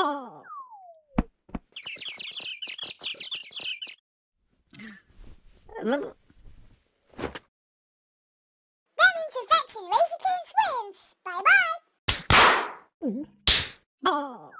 That means his veteran Lazy Kings wins. Bye bye. Mm-hmm. Oh.